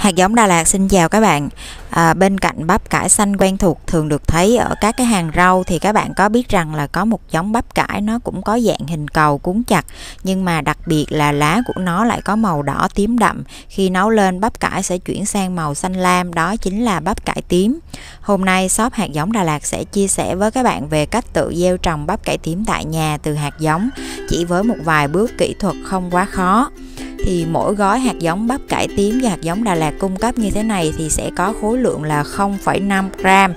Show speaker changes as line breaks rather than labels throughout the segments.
Hạt giống Đà Lạt xin chào các bạn. À, Bên cạnh bắp cải xanh quen thuộc thường được thấy ở các cái hàng rau thì các bạn có biết rằng là có một giống bắp cải nó cũng có dạng hình cầu cuốn chặt nhưng mà đặc biệt là lá của nó lại có màu đỏ tím đậm. Khi nấu lên bắp cải sẽ chuyển sang màu xanh lam đó chính là bắp cải tím. Hôm nay shop hạt giống Đà Lạt sẽ chia sẻ với các bạn về cách tự gieo trồng bắp cải tím tại nhà từ hạt giống chỉ với một vài bước kỹ thuật không quá khó thì mỗi gói hạt giống bắp cải tím và hạt giống Đà Lạt cung cấp như thế này thì sẽ có khối lượng là 0,5 gram.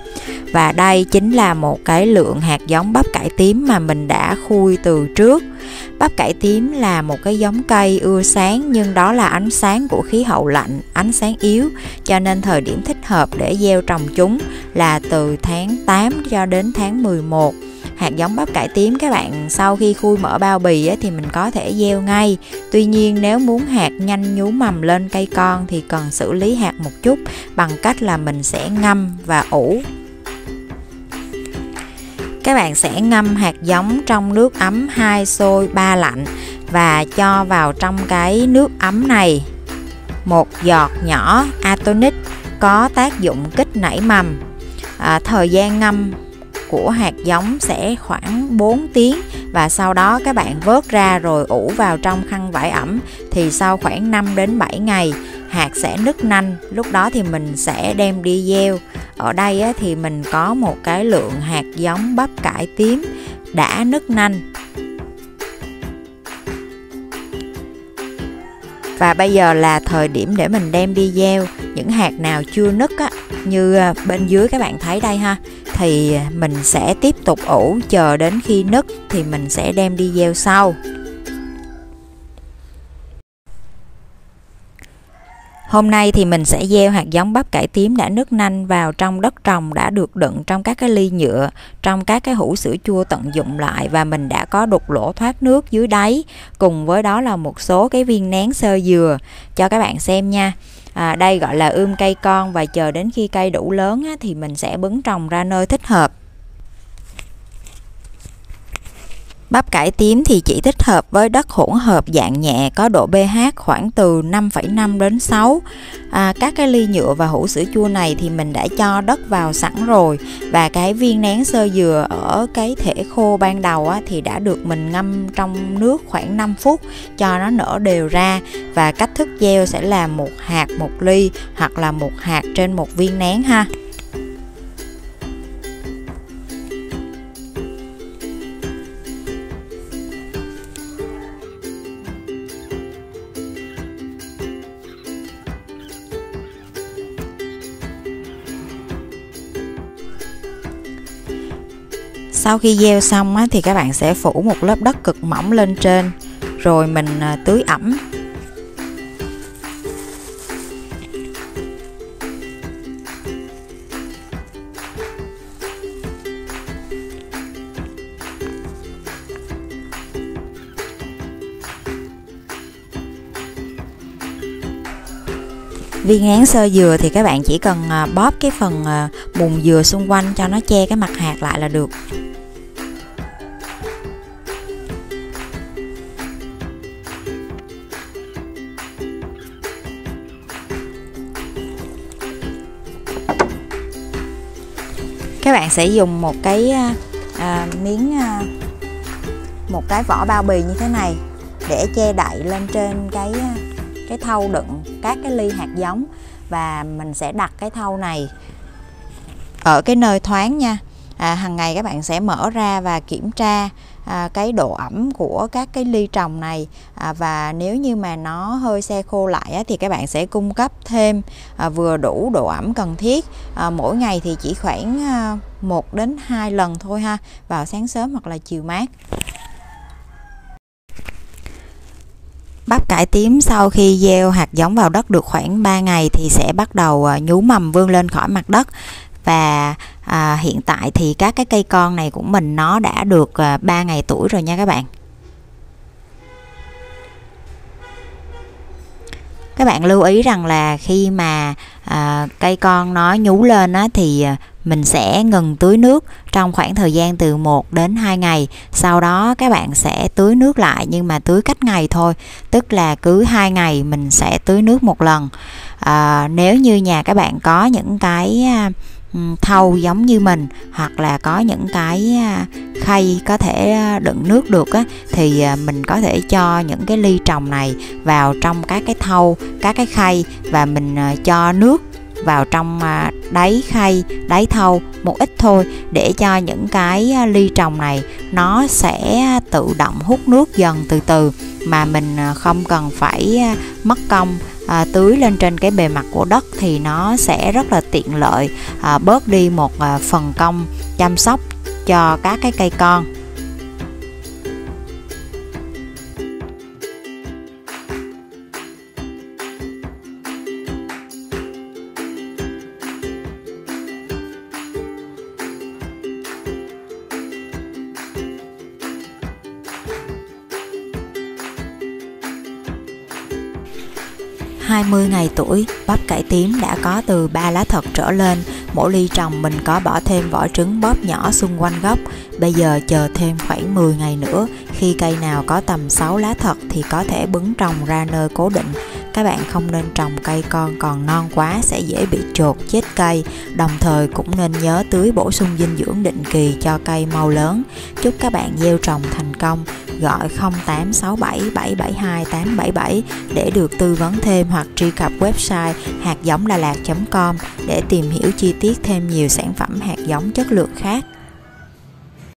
Và đây chính là một cái lượng hạt giống bắp cải tím mà mình đã khui từ trước. Bắp cải tím là một cái giống cây ưa sáng nhưng đó là ánh sáng của khí hậu lạnh ánh sáng yếu cho nên thời điểm thích hợp để gieo trồng chúng là từ tháng 8 cho đến tháng 11 hạt giống bắp cải tím các bạn sau khi khui mở bao bì thì mình có thể gieo ngay. Tuy nhiên nếu muốn hạt nhanh nhú mầm lên cây con thì cần xử lý hạt một chút bằng cách là mình sẽ ngâm và ủ. Các bạn sẽ ngâm hạt giống trong nước ấm hai sôi ba lạnh và cho vào trong cái nước ấm này. Một giọt nhỏ atonic có tác dụng kích nảy mầm. À, thời gian ngâm của hạt giống sẽ khoảng 4 tiếng và sau đó các bạn vớt ra rồi ủ vào trong khăn vải ẩm thì sau khoảng 5 đến 7 ngày hạt sẽ nứt nanh. Lúc đó thì mình sẽ đem đi gieo. Ở đây á, thì mình có một cái lượng hạt giống bắp cải tím đã nứt nanh. Và bây giờ là thời điểm để mình đem đi gieo. Những hạt nào chưa nứt á như ờ, bên dưới các bạn thấy đây ha thì mình sẽ tiếp tục ủ chờ đến khi nứt thì mình sẽ đem đi gieo sau. Hôm nay thì mình sẽ gieo hạt giống bắp cải tím đã nứt nanh vào trong đất trồng đã được đựng trong các cái ly nhựa, trong các cái hũ sữa chua tận dụng lại và mình đã có đục lỗ thoát nước dưới đáy, cùng với đó là một số cái viên nén sơ dừa cho các bạn xem nha à, đây gọi là ươm cây con và chờ đến khi cây đủ lớn á, thì mình sẽ bứng trồng ra nơi thích hợp. Bắp cải tím thì chỉ thích hợp với đất hỗn hợp dạng nhẹ có độ pH khoảng từ 5,5 đến 6. À, các cái ly nhựa và hũ sữa chua này thì mình đã cho đất vào sẵn rồi và cái viên nén sơ dừa ở cái thể khô ban đầu á, thì đã được mình ngâm trong nước khoảng 5 phút cho nó nở đều ra và cách thức gieo sẽ là một hạt một ly hoặc là một hạt trên một viên nén ha. Sau khi gieo xong á, thì các bạn sẽ phủ một lớp đất cực mỏng lên trên rồi mình à, tưới ẩm. Viên ngán sơ dừa thì các bạn chỉ cần à, bóp cái phần à, mùn dừa xung quanh cho nó che cái mặt hạt lại là được. Các bạn sẽ dùng một cái à, à, miếng à, một cái vỏ bao bì như thế này để che đậy lên trên cái à, cái thau đựng các cái ly hạt giống. Và mình sẽ đặt cái thau này ở cái nơi thoáng nha à, hàng ngày các bạn sẽ mở ra và kiểm tra à, cái độ ẩm của các cái ly trồng này. À, và nếu như mà nó hơi xe khô lại á, thì các bạn sẽ cung cấp thêm à, vừa đủ độ ẩm cần thiết. À, mỗi ngày thì chỉ khoảng à, 1 đến 2 lần thôi ha vào sáng sớm hoặc là chiều mát. Bắp cải tím sau khi gieo hạt giống vào đất được khoảng 3 ngày thì sẽ bắt đầu à, nhú mầm vươn lên khỏi mặt đất. Và à, hiện tại thì các cái cây con này của mình nó đã được à, 3 ngày tuổi rồi nha các bạn. Các bạn lưu ý rằng là khi mà à, cây con nó nhú lên á, thì à, mình sẽ ngừng tưới nước trong khoảng thời gian từ 1 đến 2 ngày. Sau đó các bạn sẽ tưới nước lại nhưng mà tưới cách ngày thôi tức là cứ 2 ngày mình sẽ tưới nước một lần. À, nếu như nhà các bạn có những cái à, thau giống như mình hoặc là có những cái à, khay có thể à, đựng nước được á, thì à, mình có thể cho những cái ly trồng này vào trong các cái thau các cái khay và mình cho nước vào trong đáy khay đáy thau một ít thôi để cho những cái ly trồng này nó sẽ tự động hút nước dần từ từ mà mình không cần phải mất công à, tưới lên trên cái bề mặt của đất thì nó sẽ rất là tiện lợi. À, bớt đi một à, phần công chăm sóc cho các cái cây con. 20 ngày tuổi, bắp cải tím đã có từ 3 lá thật trở lên. Mỗi ly trồng mình có bỏ thêm vỏ trứng bóp nhỏ xung quanh gốc. Bây giờ chờ thêm khoảng 10 ngày nữa, khi cây nào có tầm 6 lá thật thì có thể bứng trồng ra nơi cố định. Các bạn không nên trồng cây con còn non quá sẽ dễ bị chột chết cây, đồng thời cũng nên nhớ tưới bổ sung dinh dưỡng định kỳ cho cây mau lớn. Chúc các bạn gieo trồng thành công gọi 0867 772 877 để được tư vấn thêm hoặc truy cập website hạt giống đà lạt.com để tìm hiểu chi tiết thêm nhiều sản phẩm hạt giống chất lượng khác.